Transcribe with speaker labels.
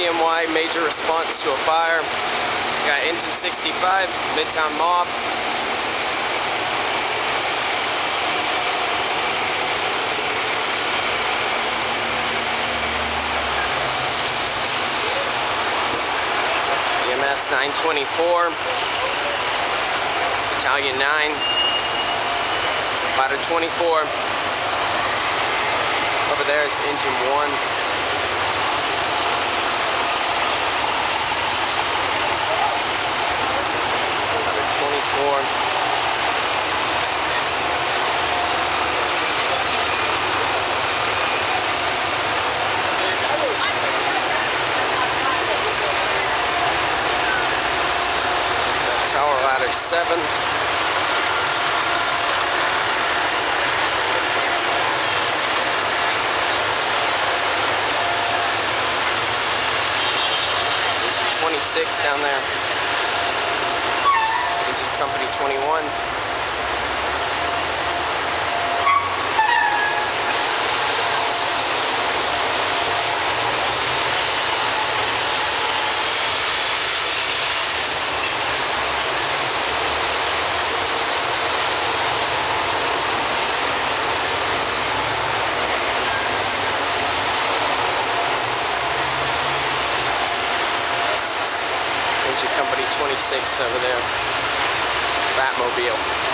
Speaker 1: CMY major response to a fire. Got engine 65, Midtown Mob. EMS 924, Battalion 9, Ladder 24. Over there is engine 1. Ladder 24. Ladder 7. Engine 26 down there. Engine company 21. Engine company 26 over there. Batmobile.